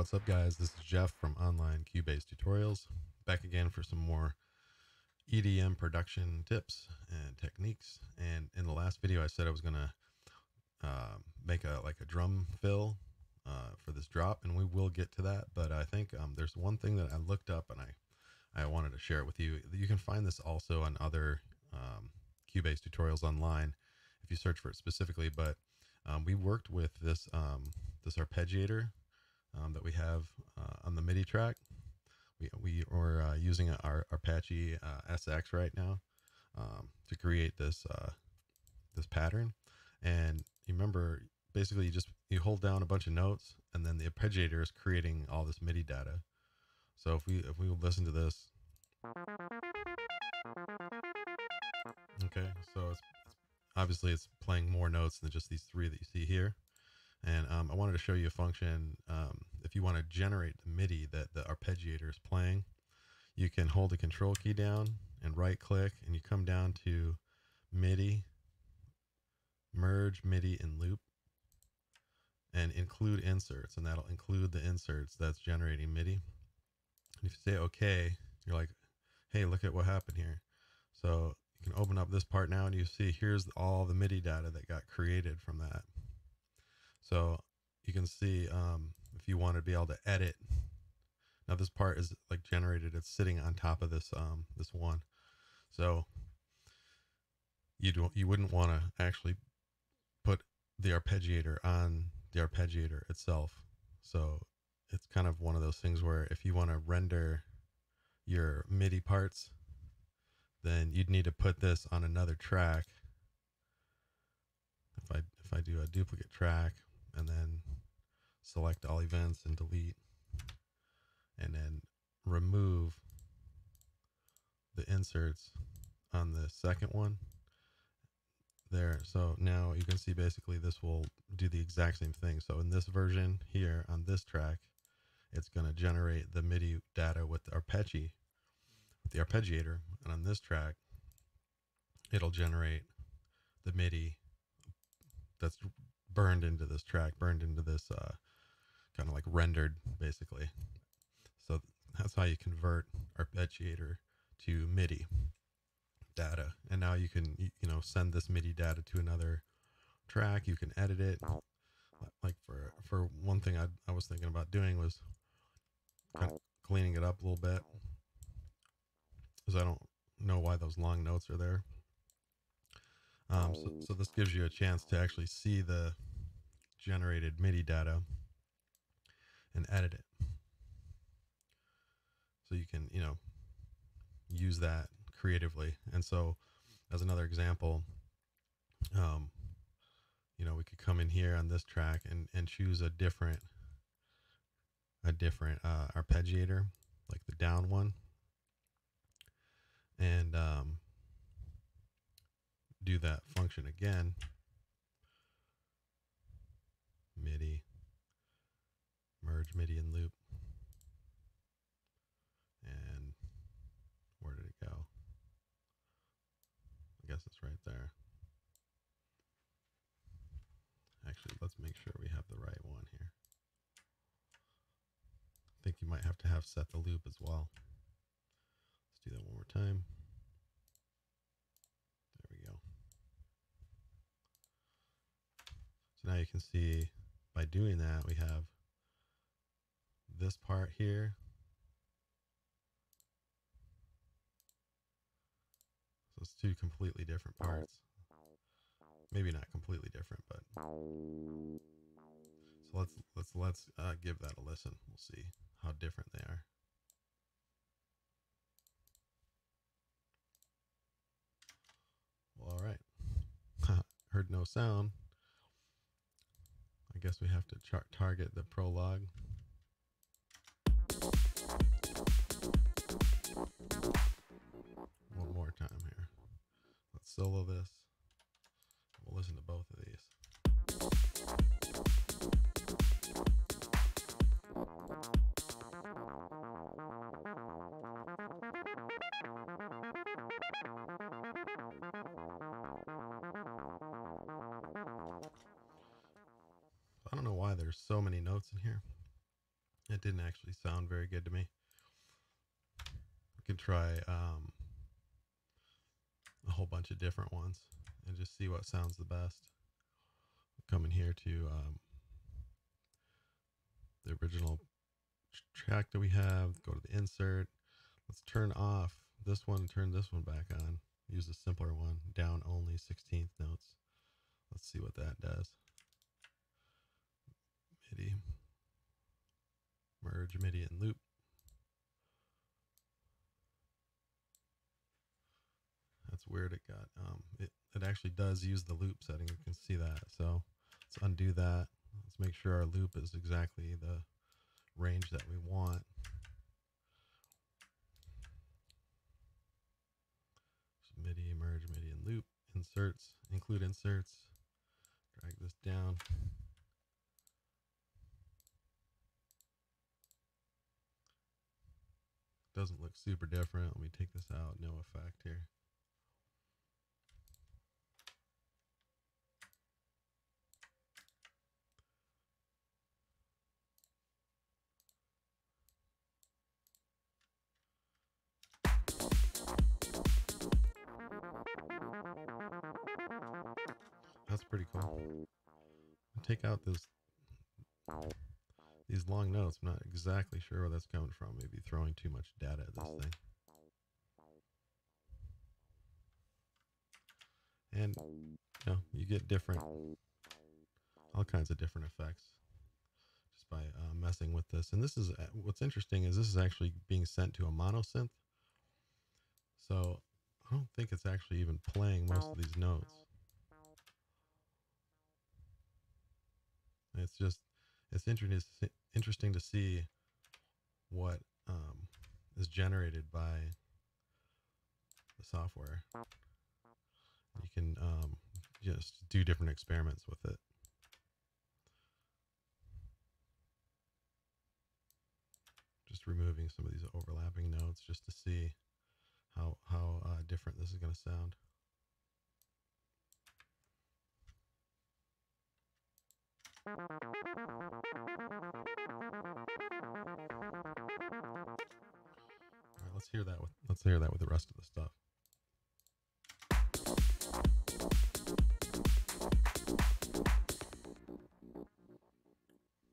what's up guys? This is Jeff from Online Cubase Tutorials. Back again for some more EDM production tips and techniques. And in the last video I said I was going to uh, make a like a drum fill uh, for this drop and we will get to that. But I think um, there's one thing that I looked up and I, I wanted to share it with you. You can find this also on other um, Cubase tutorials online if you search for it specifically. But um, we worked with this um, this arpeggiator um, that we have uh, on the MIDI track. We, we are uh, using Arpache uh, SX right now um, to create this uh, this pattern. And you remember, basically, you just you hold down a bunch of notes, and then the arpeggiator is creating all this MIDI data. So if we if we listen to this, okay, so it's obviously it's playing more notes than just these three that you see here. And um, I wanted to show you a function. Um, if you want to generate the MIDI that the arpeggiator is playing, you can hold the control key down and right click and you come down to MIDI, merge MIDI and loop and include inserts. And that'll include the inserts that's generating MIDI. And if you say okay, you're like, hey, look at what happened here. So you can open up this part now and you see here's all the MIDI data that got created from that. So you can see um, if you want to be able to edit. Now this part is like generated. It's sitting on top of this um, this one. So you don't you wouldn't want to actually put the arpeggiator on the arpeggiator itself. So it's kind of one of those things where if you want to render your MIDI parts, then you'd need to put this on another track. If I if I do a duplicate track, and then select all events and delete and then remove the inserts on the second one. There so now you can see basically this will do the exact same thing. So in this version here on this track it's going to generate the MIDI data with the arpeggi the arpeggiator. And on this track it'll generate the MIDI that's burned into this track, burned into this uh, kind of like rendered basically. So that's how you convert arpeggiator to MIDI data. And now you can, you know, send this MIDI data to another track. You can edit it. Like for, for one thing I, I was thinking about doing was kind of cleaning it up a little bit because I don't know why those long notes are there. Um, so, so this gives you a chance to actually see the generated MIDI data and edit it. So you can, you know, use that creatively. And so as another example, um, you know, we could come in here on this track and, and choose a different, a different, uh, arpeggiator, like the down one. And, um, do that function again. MIDI, merge MIDI and loop. And where did it go? I guess it's right there. Actually, let's make sure we have the right one here. I think you might have to have set the loop as well. Let's do that one more time. There we go. So now you can see by doing that, we have this part here. So it's two completely different parts. Maybe not completely different, but so let's let's let's uh, give that a listen. We'll see how different they are. Well, all right. Heard no sound. I guess we have to chart target the prologue. One more time here. Let's solo this. We'll listen to both of these. I don't know why there's so many notes in here. It didn't actually sound very good to me. We can try um, a whole bunch of different ones and just see what sounds the best. Come in here to um, the original track that we have, go to the insert. Let's turn off this one, turn this one back on. Use a simpler one, down only 16th notes. Let's see what that does. MIDI, merge MIDI and loop. That's weird. It got, um, it, it actually does use the loop setting. You can see that. So let's undo that. Let's make sure our loop is exactly the range that we want. So MIDI, merge, MIDI, and loop, inserts, include inserts, drag this down. Doesn't look super different. Let me take this out, no effect here. That's pretty cool. Take out this these long notes. I'm not exactly sure where that's coming from. Maybe throwing too much data at this thing. And you know, you get different all kinds of different effects just by uh, messing with this. And this is uh, what's interesting is this is actually being sent to a monosynth. So I don't think it's actually even playing most of these notes. It's just it's interesting interesting to see what um, is generated by the software. You can um, just do different experiments with it. Just removing some of these overlapping notes just to see how how uh, different this is going to sound. Let's hear that with let's hear that with the rest of the stuff.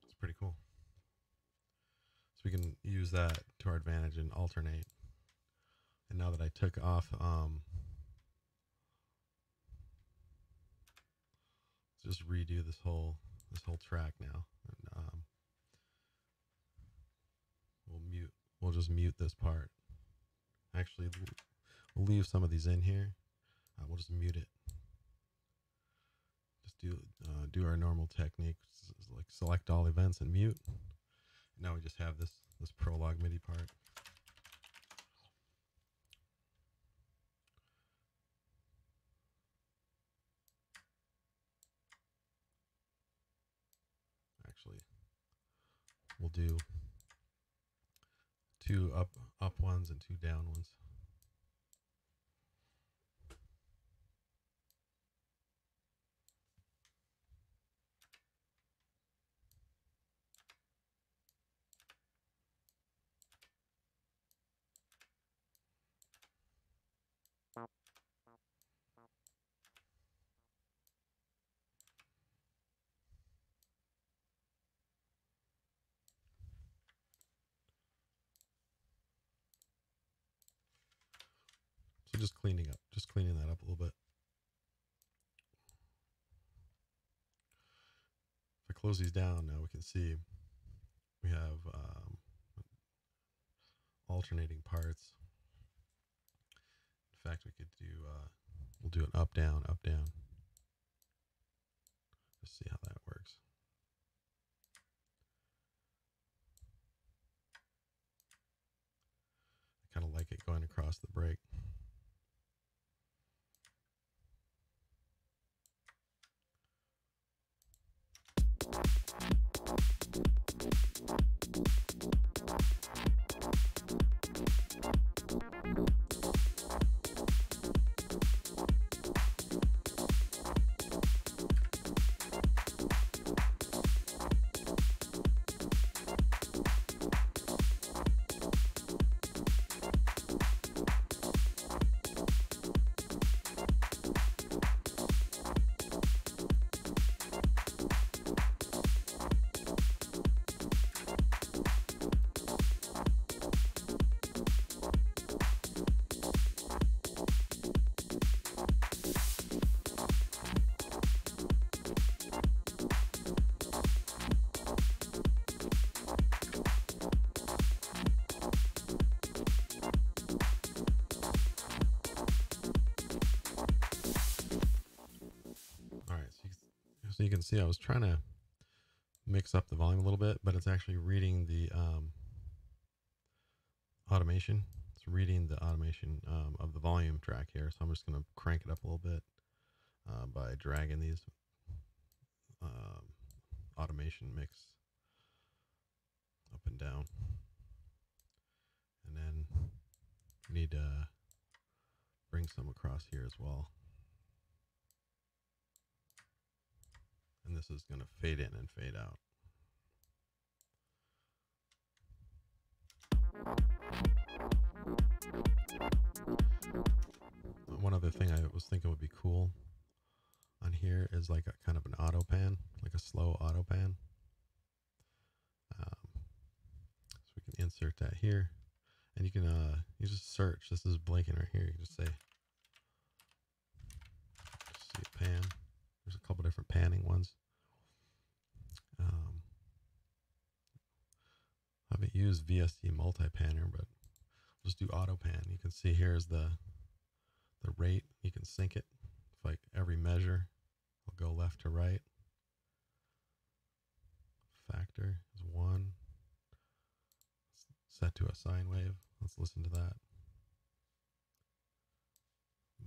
It's pretty cool. So we can use that to our advantage and alternate. And now that I took off um, just redo this whole this whole track now. And, um, we'll mute. We'll just mute this part. Actually, we'll leave some of these in here. Uh, we'll just mute it. Just do uh, do our normal technique, like select all events and mute. Now we just have this this prologue MIDI part. actually. We'll do two up up ones and two down ones. Just cleaning up, just cleaning that up a little bit. If I close these down now, we can see we have um, alternating parts. In fact, we could do, uh, we'll do an up, down, up, down. Let's see how that works. I kind of like it going across the break. You can see I was trying to mix up the volume a little bit, but it's actually reading the um, automation. It's reading the automation um, of the volume track here. So I'm just going to crank it up a little bit uh, by dragging these um, automation mix up and down. And then need to bring some across here as well. This is going to fade in and fade out. One other thing I was thinking would be cool on here is like a kind of an auto pan, like a slow auto pan. Um, so we can insert that here, and you can uh, you just search. This is blinking right here. You can just say, pan. There's a couple different panning ones. Haven't VST multi-panner, but just do auto pan. You can see here is the the rate. You can sync it like every measure will go left to right. Factor is one. Set to a sine wave. Let's listen to that.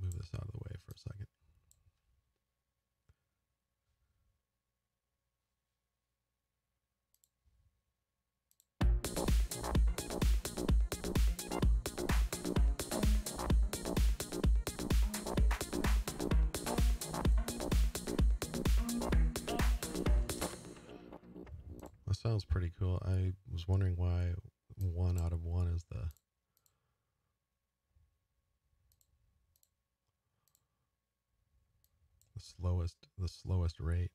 Move this out of the way for a second. Sounds pretty cool. I was wondering why one out of one is the the slowest the slowest rate.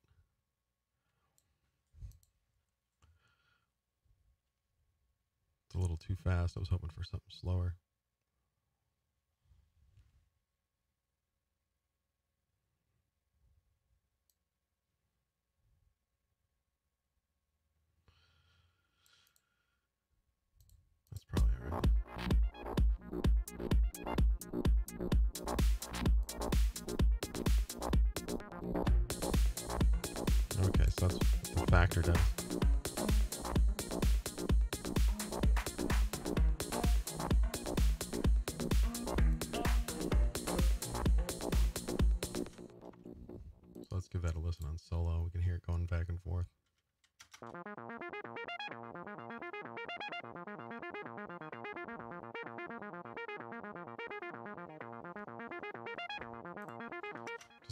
It's a little too fast. I was hoping for something slower. Okay, so that's the factor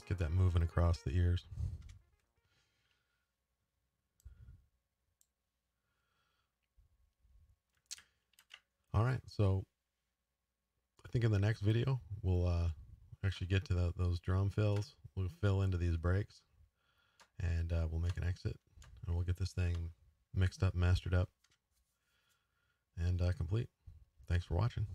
get that moving across the ears. All right, so I think in the next video we'll uh, actually get to the, those drum fills. We'll fill into these breaks, and uh, we'll make an exit, and we'll get this thing mixed up, mastered up, and uh, complete. Thanks for watching.